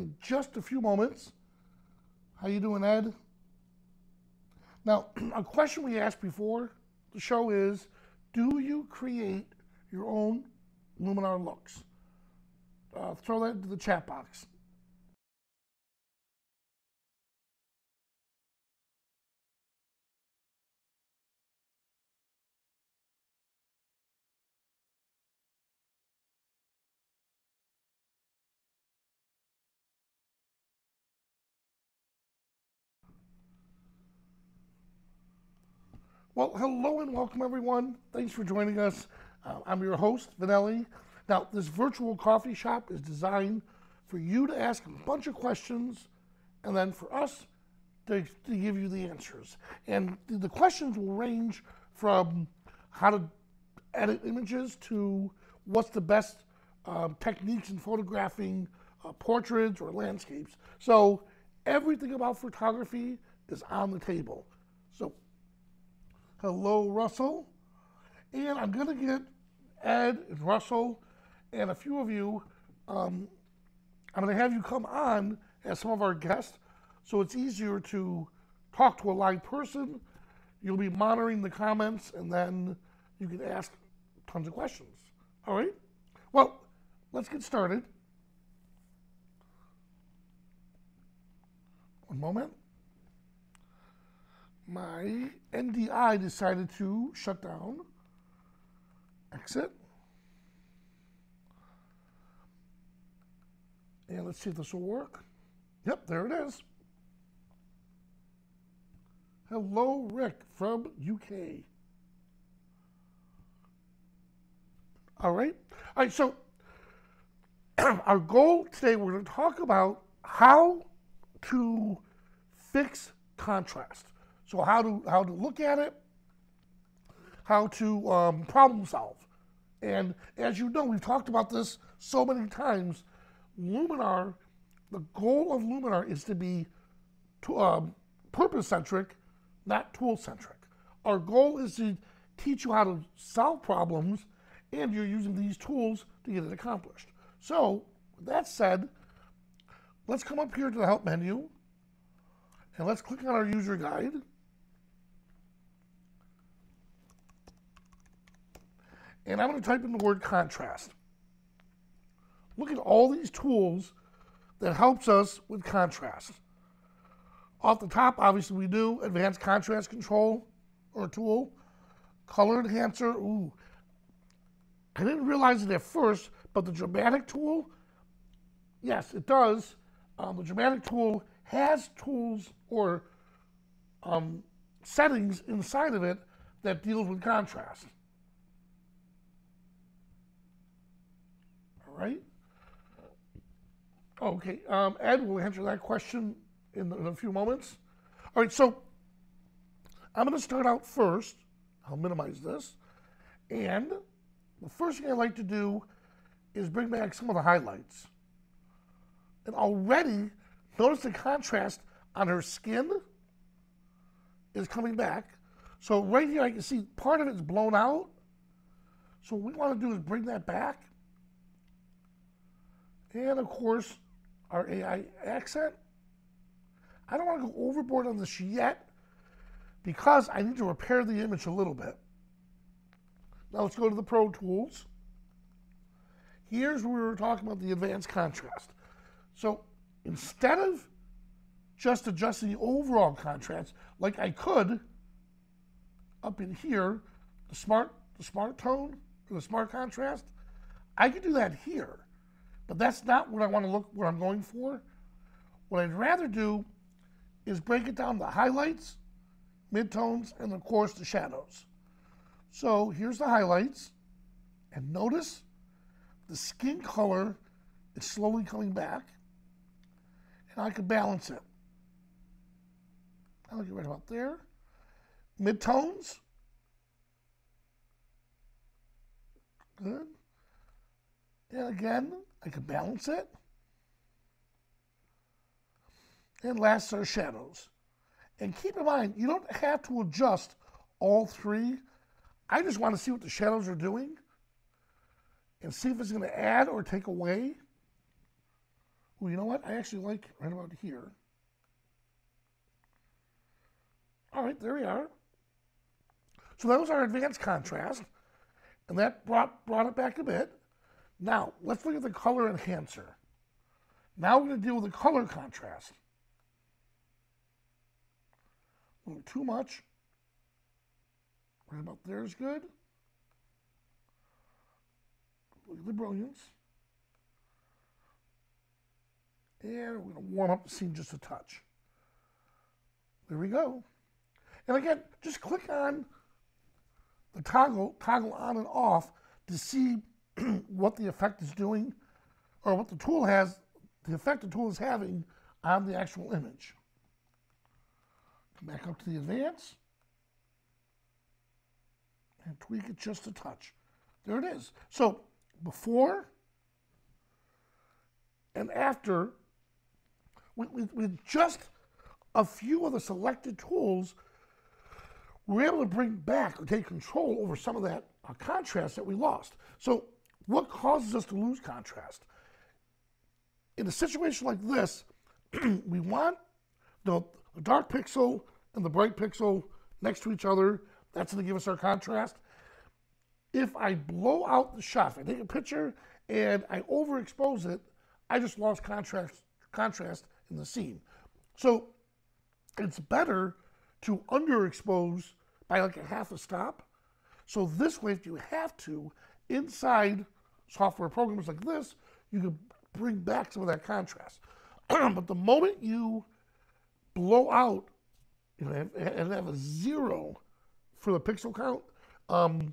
in just a few moments. How you doing, Ed? Now, a question we asked before the show is, do you create your own Luminar looks? Uh, throw that into the chat box. Well, hello and welcome, everyone. Thanks for joining us. Uh, I'm your host, Vanelli. Now, this virtual coffee shop is designed for you to ask a bunch of questions and then for us to, to give you the answers. And the questions will range from how to edit images to what's the best um, techniques in photographing uh, portraits or landscapes. So, everything about photography is on the table. So, Hello, Russell. And I'm going to get Ed and Russell and a few of you. Um, I'm going to have you come on as some of our guests so it's easier to talk to a live person. You'll be monitoring the comments and then you can ask tons of questions. All right? Well, let's get started. One moment my NDI decided to shut down. Exit. And let's see if this will work. Yep, there it is. Hello, Rick from UK. All right. All right, so our goal today, we're going to talk about how to fix contrast. So how to how to look at it, how to um, problem solve, and as you know, we've talked about this so many times. Luminar, the goal of Luminar is to be to, um, purpose centric, not tool centric. Our goal is to teach you how to solve problems, and you're using these tools to get it accomplished. So, that said, let's come up here to the help menu and let's click on our user guide. And I'm going to type in the word contrast. Look at all these tools that helps us with contrast. Off the top, obviously we do advanced contrast control or tool, color enhancer. Ooh, I didn't realize it at first, but the dramatic tool, yes, it does. Um, the dramatic tool has tools or um, settings inside of it that deals with contrast. Right? Okay, um, Ed will answer that question in, in a few moments. All right, so I'm going to start out first. I'll minimize this. And the first thing I like to do is bring back some of the highlights. And already, notice the contrast on her skin is coming back. So right here, I can see part of it's blown out. So what we want to do is bring that back and of course, our AI accent. I don't want to go overboard on this yet because I need to repair the image a little bit. Now let's go to the Pro Tools. Here's where we were talking about the advanced contrast. So instead of just adjusting the overall contrast, like I could up in here, the smart, the smart tone, the smart contrast, I could do that here. But that's not what I want to look, what I'm going for. What I'd rather do is break it down to highlights, midtones, and of course the shadows. So here's the highlights. And notice the skin color is slowly coming back. And I can balance it. I'll get right about there. Midtones. Good. And again, I can balance it. And last are shadows. And keep in mind, you don't have to adjust all three. I just want to see what the shadows are doing and see if it's going to add or take away Well, you know what? I actually like right about here. All right, there we are. So that was our advanced contrast, and that brought, brought it back a bit. Now, let's look at the color enhancer. Now we're going to deal with the color contrast. too much. Right about there is good. Look at the brilliance. And we're going to warm up the scene just a touch. There we go. And again, just click on the toggle, toggle on and off to see what the effect is doing or what the tool has, the effect the tool is having on the actual image. Come back up to the advance and tweak it just a touch. There it is. So before and after, with, with, with just a few of the selected tools, we're able to bring back or take control over some of that uh, contrast that we lost. So what causes us to lose contrast? In a situation like this, we want the, dark pixel and the bright pixel next to each other. That's going to give us our contrast. If I blow out the shot, I take a picture and I overexpose it, I just lost contrast, contrast in the scene. So it's better to underexpose by like a half a stop. So this way, if you have to, inside software programs like this, you can bring back some of that contrast. but the moment you blow out you know, and have a zero for the pixel count, um,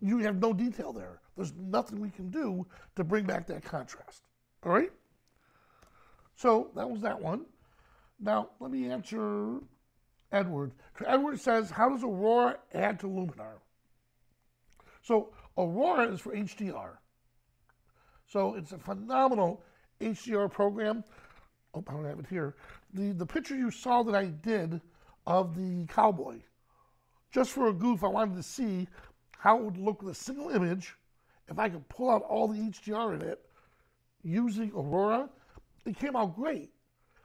you have no detail there. There's nothing we can do to bring back that contrast. All right? So that was that one. Now, let me answer Edward. Edward says, How does Aurora add to Luminar? So, Aurora is for HDR. So, it's a phenomenal HDR program. Oh, I don't have it here. The, the picture you saw that I did of the cowboy, just for a goof, I wanted to see how it would look with a single image if I could pull out all the HDR in it using Aurora. It came out great,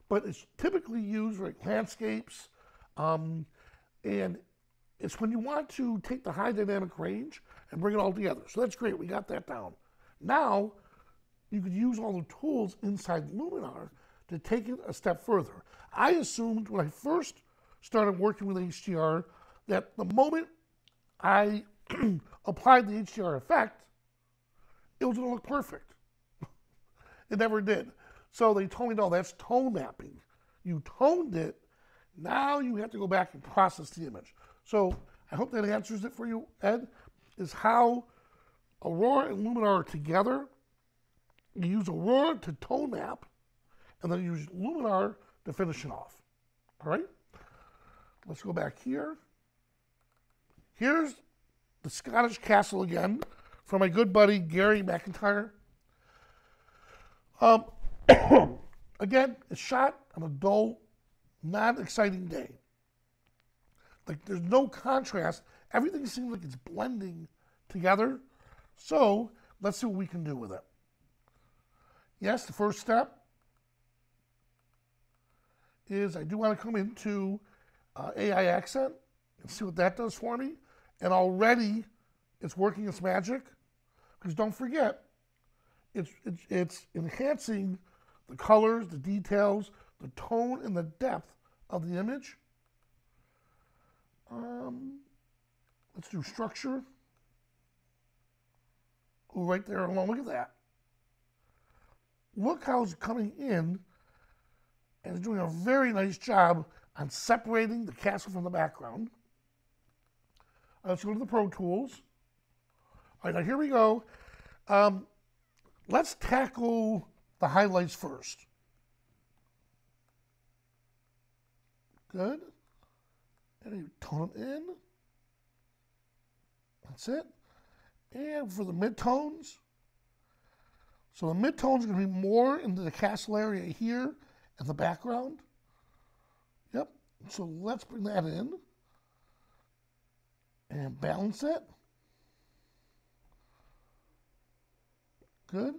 but it's typically used for landscapes, um, and it's when you want to take the high dynamic range and bring it all together. So that's great. We got that down. Now you could use all the tools inside Luminar to take it a step further. I assumed when I first started working with HDR that the moment I applied the HDR effect, it was going to look perfect. it never did. So they told me, no, that's tone mapping. You toned it now you have to go back and process the image. So I hope that answers it for you, Ed, is how Aurora and Luminar are together. You use Aurora to tone map, and then use Luminar to finish it off. All right? Let's go back here. Here's the Scottish Castle again from my good buddy Gary McIntyre. Um, again, it's shot on a dull not exciting day. Like there's no contrast. Everything seems like it's blending together. So let's see what we can do with it. Yes, the first step is I do want to come into uh, AI accent and see what that does for me. And already it's working its magic. Because don't forget, it's, it's, it's enhancing the colors, the details, the tone and the depth of the image. Um, let's do structure. Oh, right there alone. Look at that. Look how it's coming in and doing a very nice job on separating the castle from the background. Let's go to the Pro Tools. All right, now here we go. Um, let's tackle the highlights first. Good. And you tone them in. That's it. And for the midtones, so the midtones are going to be more into the castle area here in the background. Yep. So let's bring that in and balance it. Good.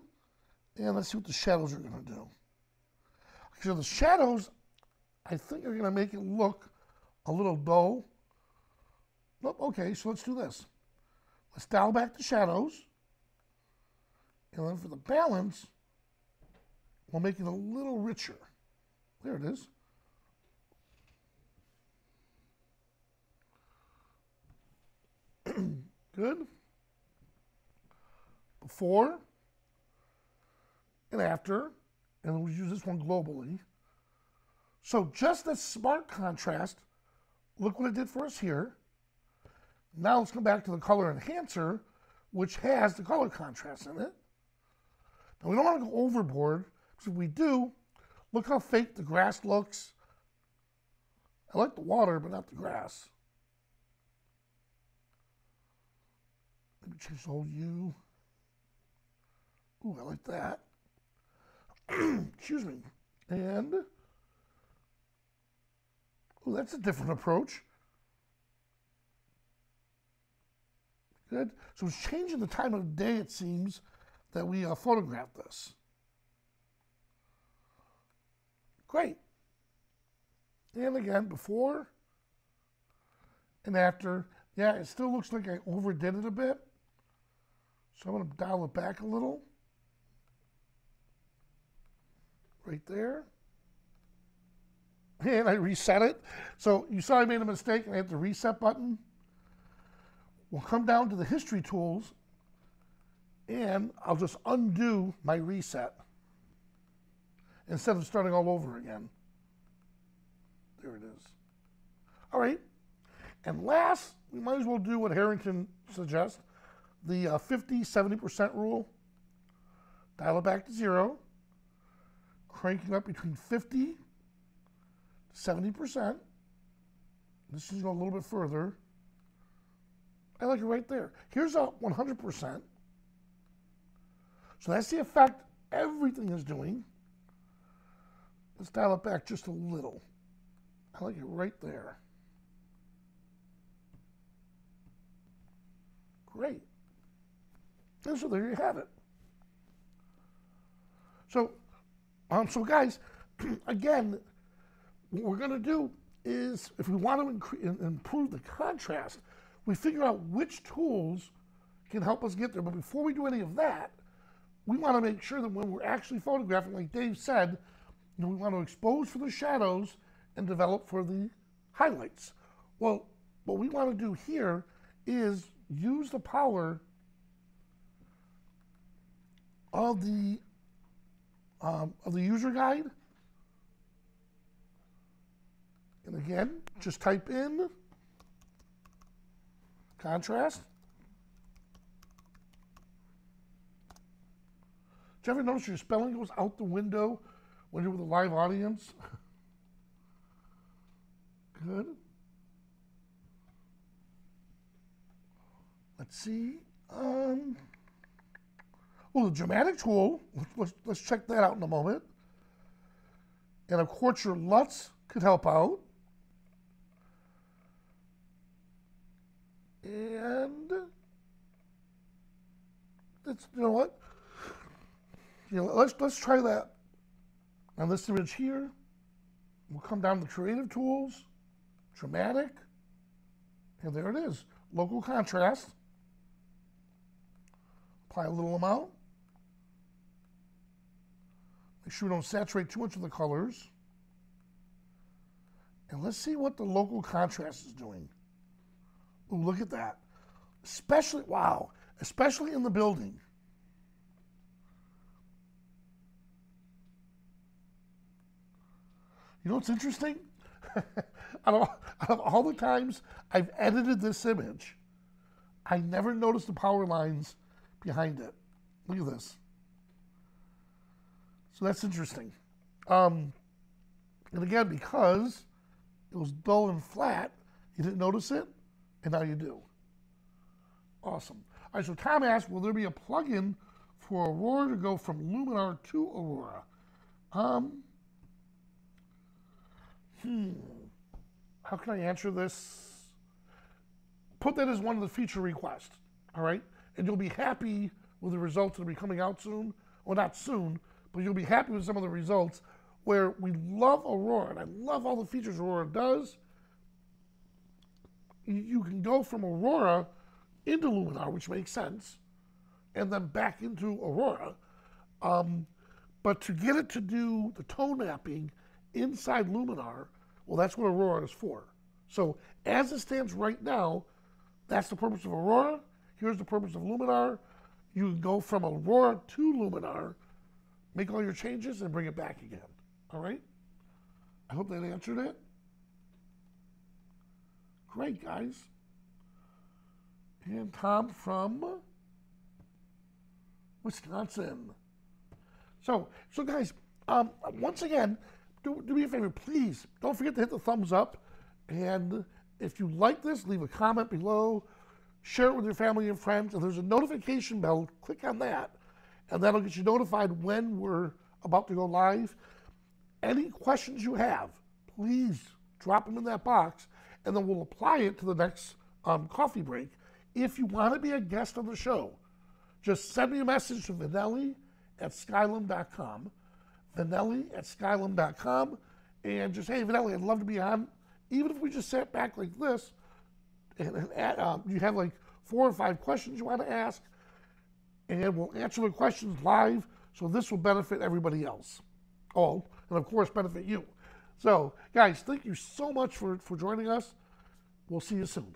And let's see what the shadows are going to do. So the shadows, I think, are going to make it look a little dull. Nope, okay, so let's do this. Let's dial back the shadows. And then for the balance, we'll make it a little richer. There it is. Good. Before and after, and we'll use this one globally. So just as smart contrast, look what it did for us here. Now let's come back to the color enhancer, which has the color contrast in it. Now we don't want to go overboard, because if we do, look how fake the grass looks. I like the water, but not the grass. Maybe change the whole hue. Ooh, I like that. Excuse me. And, ooh, that's a different approach. Good. So it's changing the time of day, it seems, that we uh, photographed this. Great. And again, before and after. Yeah, it still looks like I overdid it a bit. So I'm going to dial it back a little. Right there. And I reset it. So you saw I made a mistake and I hit the reset button. We'll come down to the history tools and I'll just undo my reset instead of starting all over again. There it is. All right. And last, we might as well do what Harrington suggests the uh, 50 70% rule. Dial it back to zero, cranking up between 50 to 70%. This is going a little bit further. I like it right there. Here's a 100%. So that's the effect everything is doing. Let's dial it back just a little. I like it right there. Great. And so there you have it. So, um, so guys, again, what we're going to do is if we want to improve the contrast, we figure out which tools can help us get there. But before we do any of that, we want to make sure that when we're actually photographing, like Dave said, you know, we want to expose for the shadows and develop for the highlights. Well, what we want to do here is use the power of the um, of the user guide. And again, just type in contrast. You ever notice your spelling goes out the window when you're with a live audience? Good. Let's see. Um, well, the dramatic tool, let's, let's check that out in a moment. And of course, your LUTs could help out. And let's, you know what? You know, let's let's try that. On this image here, we'll come down to creative tools, dramatic, and there it is. Local contrast. Apply a little amount. Make sure we don't saturate too much of the colors. And let's see what the local contrast is doing. Ooh, look at that. Especially, wow, especially in the building. You know what's interesting? out, of, out of all the times I've edited this image, I never noticed the power lines behind it. Look at this. So that's interesting. Um, and again, because it was dull and flat, you didn't notice it, and now you do. Awesome. All right, so Tom asked, will there be a plugin for Aurora to go from Luminar to Aurora? Um, hmm, how can I answer this? Put that as one of the feature requests, all right? And you'll be happy with the results that will be coming out soon. Well, not soon, but you'll be happy with some of the results where we love Aurora, and I love all the features Aurora does. You, you can go from Aurora into Luminar, which makes sense, and then back into Aurora. Um, but to get it to do the tone mapping inside Luminar, well, that's what Aurora is for. So as it stands right now, that's the purpose of Aurora. Here's the purpose of Luminar. You can go from Aurora to Luminar, make all your changes, and bring it back again. All right? I hope that answered it. Great, guys. And Tom from Wisconsin. So, so guys, um, once again, do, do me a favor, please don't forget to hit the thumbs up. And if you like this, leave a comment below, share it with your family and friends. And there's a notification bell, click on that, and that'll get you notified when we're about to go live. Any questions you have, please drop them in that box, and then we'll apply it to the next um, coffee break. If you want to be a guest on the show, just send me a message to Vanelli at skylum.com. Vanelli at skylum.com. And just, hey, Vanelli, I'd love to be on. Even if we just sat back like this, and, and uh, you have like four or five questions you want to ask, and we'll answer the questions live. So this will benefit everybody else. Oh, and of course, benefit you. So, guys, thank you so much for, for joining us. We'll see you soon.